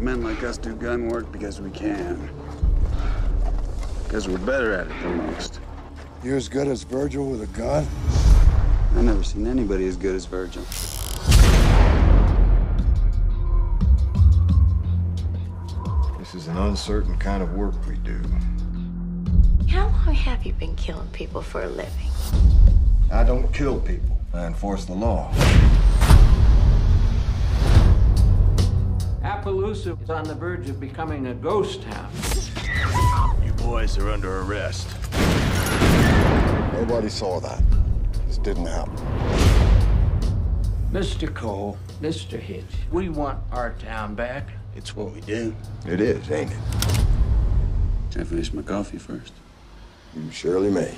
men like us do gun work because we can. Because we're better at it than most. You're as good as Virgil with a gun? I've never seen anybody as good as Virgil. This is an uncertain kind of work we do. How long have you been killing people for a living? I don't kill people. I enforce the law. Appaloosa is on the verge of becoming a ghost town. You boys are under arrest. Nobody saw that. This didn't happen. Mr. Cole, Mr. Hitch, we want our town back. It's what we do. It is, ain't it? Can I finish my coffee first? You surely may.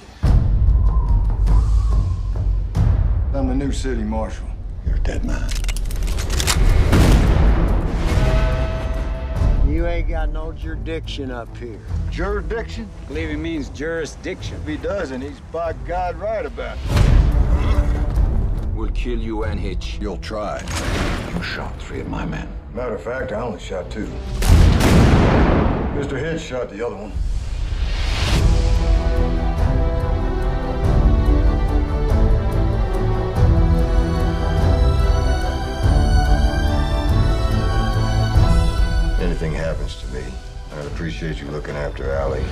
I'm the new city marshal. You're a dead man. Ain't got no jurisdiction up here. Jurisdiction? I believe he means jurisdiction. If he doesn't, he's by God right about it. We'll kill you and Hitch. You'll try. You shot three of my men. Matter of fact, I only shot two. Mr. Hitch shot the other one. Happens to me, I'd appreciate you looking after Allie.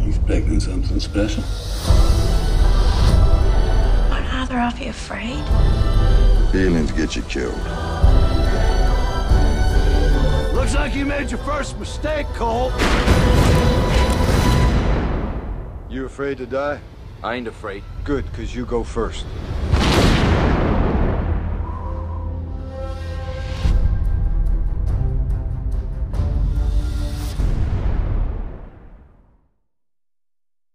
You expecting something special? Aren't either of you afraid? Feelings get you killed. Looks like you made your first mistake, Cole. You afraid to die? I ain't afraid. Good, because you go first.